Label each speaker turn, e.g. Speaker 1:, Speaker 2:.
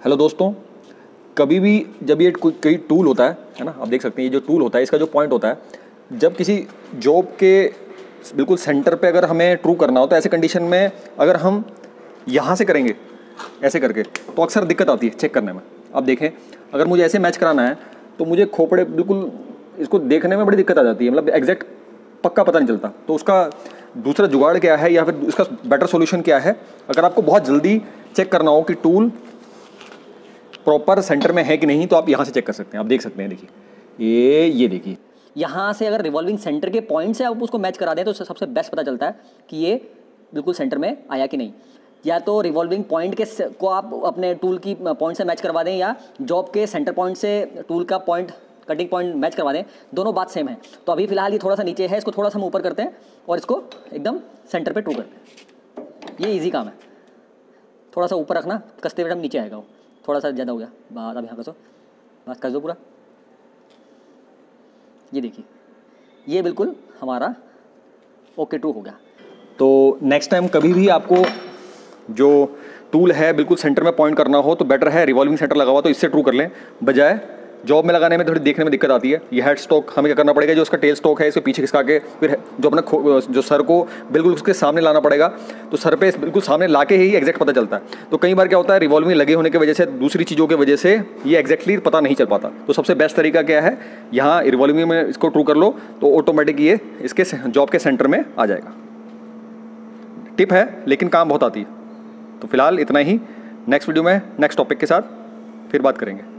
Speaker 1: Hello दोस्तों, कभी भी जब ये कोई टूल होता है है ना, आप देख सकते हैं ये जो टूल होता है, इसका जो पॉइंट होता है, जब किसी जॉब के बिल्कुल सेंटर पे अगर हमें ट्रू करना हो तो ऐसे कंडीशन में अगर हम यहाँ से करेंगे, ऐसे करके तो अक्सर दिक्कत आती है चेक करने में। आप देखें, अगर मुझे ऐसे मैच कराना है तो मुझे खोपड़े बिल्कुल, इसको देखने में बड़ी दिक्कत आ जाती है मतलब एग्जैक्ट पक्का पता नहीं चलता। तो उसका दूसरा जुगाड़ क्या है, या फिर इसका बेटर सॉल्यूशन क्या है? अगर आपको बहुत जल्दी चेक करना हो कि टूल प्रॉपर सेंटर में है कि नहीं तो आप यहाँ से चेक कर सकते हैं। आप देख सकते हैं, देखिए। ये ये देखिए।
Speaker 2: यहाँ से अगर रिवॉल्विंग सेंटर के पॉइंट से आप उसको मैच करा दें तो सबसे बेस्ट पता चलता है कि ये बिल्कुल सेंटर में आया कि नहीं। या तो रिवॉल्विंग पॉइंट के को आप अपने टूल की पॉइंट से मैच करवा दें, या जॉब के सेंटर पॉइंट से टूल का पॉइंट कटिंग पॉइंट मैच करवा दें, दोनों बात सेम है। तो अभी फ़िलहाल ये थोड़ा सा नीचे है, इसको थोड़ा सा हम ऊपर करते हैं और इसको एकदम सेंटर पे टू करते हैं। ये इजी काम है। थोड़ा सा ऊपर रखना, कसते हुए हम नीचे आएगा वो। थोड़ा सा ज़्यादा हो गया। बात अब यहाँ कसो बात कर दो पूरा। ये देखिए। ये बिल्कुल हमारा ओके टू हो गया।
Speaker 1: तो नेक्स्ट टाइम कभी भी आपको जो टूल है, बिल्कुल सेंटर में पॉइंट करना हो तो बेटर है। रिवॉल्विंग सेंटर लगा हुआ तो इससे ट्रू कर लें। बजाय जॉब में लगाने में थोड़ी देखने में दिक्कत आती है। ये हेड स्टॉक हमें क्या करना पड़ेगा? जो उसका टेल स्टॉक है, इसके पीछे खिसका के फिर जो अपना जो सर को बिल्कुल उसके सामने लाना पड़ेगा। तो सर पे बिल्कुल सामने ला के ही एग्जैक्ट पता चलता है। तो कई बार क्या होता है रिवॉल्विंग लगे होने की वजह से, दूसरी चीज़ों की वजह से ये एग्जैक्टली पता नहीं चल पाता। तो सबसे बेस्ट तरीका क्या है? यहाँ रिवॉल्विंग में इसको ट्रू कर लो तो ऑटोमेटिक ये इसके जॉब के सेंटर में आ जाएगा। टिप है, लेकिन काम बहुत आती है। तो फ़िलहाल इतना ही। नेक्स्ट वीडियो में नेक्स्ट टॉपिक के साथ फिर बात करेंगे।